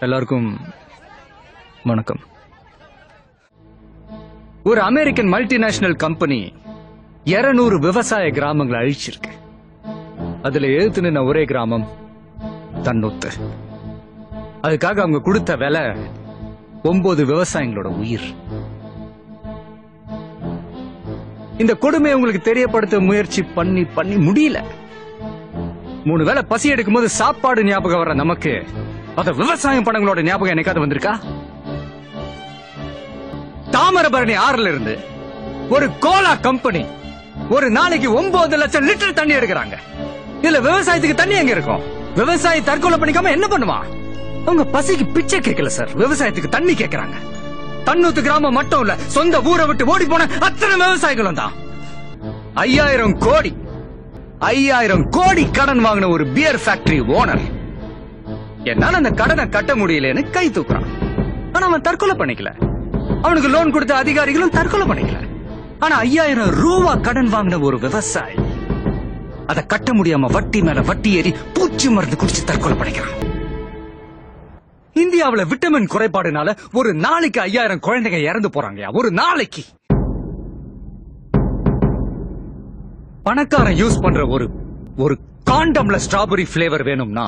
எல்லாருக்கும் வணக்கம். ஒரு அமெரிக்கன் மல்டிநேஷனல் கம்பெனி 200 விவசாய கிராமங்களை அழிச்சிருக்கு. அதுல எழுத்து நின்ன ஒரே கிராமம் தன்னொத்து. அதுக்காக அவங்க கொடுத்த விலை ஒன்பது விவசாயிகளோட உயிர். இந்த கொடுமை உங்களுக்கு தெரியப்படுத்த முயற்சி பண்ணி பண்ணி முடியல. மூணு வேளை பசி எடுக்கும் போது சாப்பாடு ஞாபகம் வர நமக்கு. அத விவசாயம் பணங்களோட ஞாபகம் எனக்காவது வந்திருக்கா? தாமிரபரணி ஆறுல இருந்து ஒரு கோலா கம்பெனி ஒரு நாளைக்கு ஒன்பது லட்சம் லிட்டர் தண்ணி எடுக்கிறாங்க. இதுல விவசாயத்துக்கு தண்ணி எங்க இருக்கும்? விவசாயி தற்கொலை பண்ணிக்காம என்ன பண்ணுவான் அவங்க பசிக்கு பிச்சை கேட்கல சார் விவசாயத்துக்கு தண்ணி கேட்கறாங்க. தன்னூத்து கிராமம் மட்டும் இல்ல சொந்த ஊரை விட்டு ஓடி போன அத்தனை விவசாயிகளும் தான். ஐயாயிரம் கோடி ஐயாயிரம் கோடி கடன் வாங்கின ஒரு பியர் ஃபேக்டரி ஓனர் என்னால அந்த கடனை கட்ட முடியலன்னு கை தூக்குறான். ஆனா அவன் தற்கொலை பண்ணிக்கல. அவனுக்கு லோன் கொடுத்த அதிகாரிகளும் தற்கொலை பண்ணிக்கல. ஆனா ஐயாயிரம் ரூபா கடன் வாங்கின ஒரு விவசாயி அதை கட்ட முடியாம வட்டி மேல வட்டி ஏறி பூச்சி மருந்து குடிச்சு தற்கொலை பண்ணிக்கிறான். இந்தியாவில் விட்டமின் குறைபாடுனால ஒரு நாளைக்கு ஐயாயிரம் குழந்தைங்க இறந்து போறாங்க ஒரு நாளைக்கு. பணக்காரன் யூஸ் பண்ற ஒரு ஒரு காண்டம்ல ஸ்ட்ராபெரி ஃபிளேவர் வேணும்னா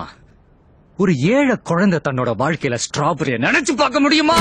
ஒரு ஏழை குழந்தை தன்னோட வாழ்க்கையில ஸ்ட்ராபெரிய நினைச்சு பார்க்க முடியுமா?